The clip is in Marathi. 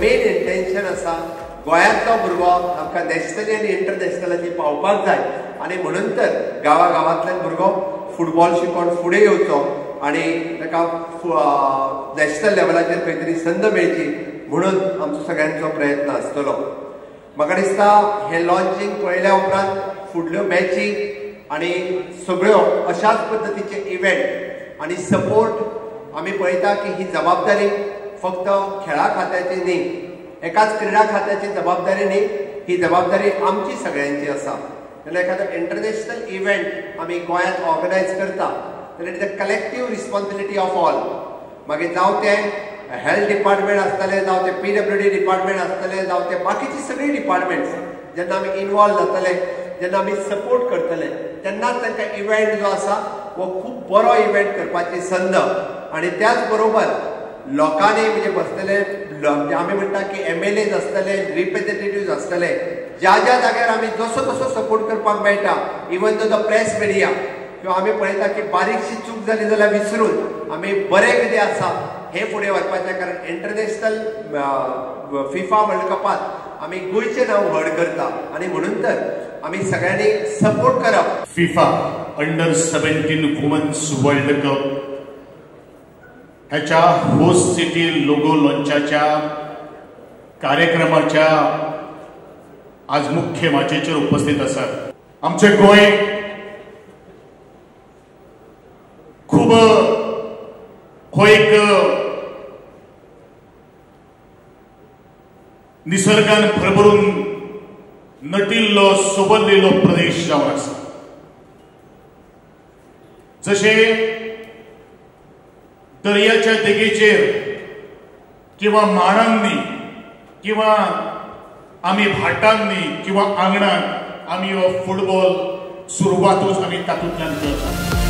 मेन इंटेन्शन आसा गोंयांतलो भुरगो आमकां नॅशनली आनी इंटरनॅशनलाची पावपाक जाय आनी म्हणून तर गांवा गांवांतल्यान भुरगो फुटबॉल शिकोन फुडें येवचो आनी ताका नॅशनल लेवलाचेर खंय तरी संद मेळची म्हणून आमचो सगळ्यांचो प्रयत्न आसतलो म्हाका दिसता हे लॉन्चिंग पळयल्या उपरांत फुडल्यो मॅची आनी सगळ्यो अशाच पद्दतीचे इव्हेंट आनी सपोर्ट आमी पळयता की ही जबाबदारी फक्त खेळा खात्याची न्ही एकाच क्रीडा खात्याची जबाबदारी न्ही ही जबाबदारी आमची सगळ्यांची आसा जाल्यार एखादो इंटरनॅशनल इव्हेंट आमी गोंयांत ऑर्गनायज करता जाल्यार it is a collective responsibility of all मागीर जावं ते हेल्थ डिपार्टमेंट आसतले जावं ते पी डब्ल्यू डी डिपार्टमेंट आसतले जावं ते बाकीची सगळी डिपार्टमेंट्स जेन्ना आमी इनवॉल्व जातले जेन्ना आमी सपोर्ट करतले तेन्नाच तांकां इव्हेंट जो आसा हो खूब बरो इव्हेंट करपाची संद आनी त्याच बरोबर लोकांनी म्हणजे बसतले म्हणजे आमी म्हणटा की एम एल एज आसतले रिप्रेझेंटेटिव्ह आसतले ज्या ज्या जाग्यार आमी जसो तसो सपोर्ट करपाक मेळटा इवन तो द प्रेस मिडिया किंवा आमी पळयता की बारीकशी चूक जाली जाल्यार विसरून आमी बरें कितें आसा हे फुडें व्हरपाचें कारण इंटरनॅशनल फिफा वर्ल्ड कपांत आमी गोंयचें नांव व्हड करता. आनी म्हणून तर आमी सगळ्यांनी सपोर्ट करप FIFA under seventeen women's world cup ह्याच्या होस्ट सिटी लोगो लॉन्चाच्या कार्यक्रमाच्या आज मुख्य माचेचेर उपस्थित आसात आमचे गोंय खूब हो एक निसर्गान भरभरून नटिल्लो सोबल्लेलो प्रदेश जावन आसा. जशें दर्याच्या देगेचेर किंवा माडांनी किंवा आमी भाटांनी किंवा आंगणात आमी हो फुटबॉल सुरवातूच आमी तातूंतल्यान करतात